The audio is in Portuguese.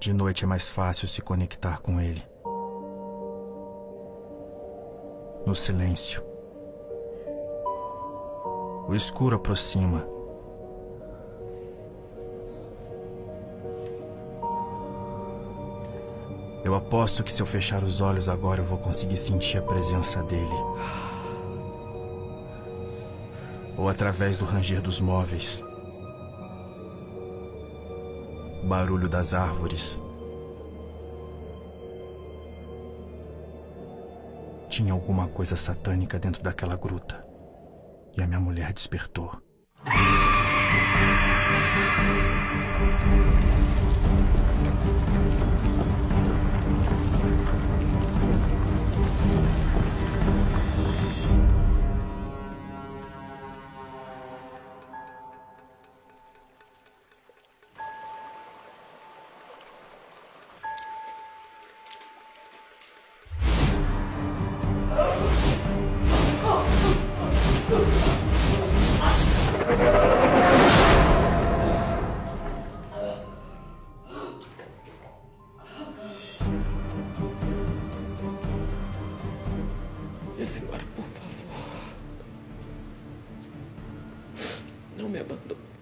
De noite é mais fácil se conectar com ele. No silêncio. O escuro aproxima. Eu aposto que se eu fechar os olhos agora eu vou conseguir sentir a presença dele. Ou através do ranger dos móveis barulho das árvores. Tinha alguma coisa satânica dentro daquela gruta. E a minha mulher despertou. Minha senhora, por favor. Não me abandone.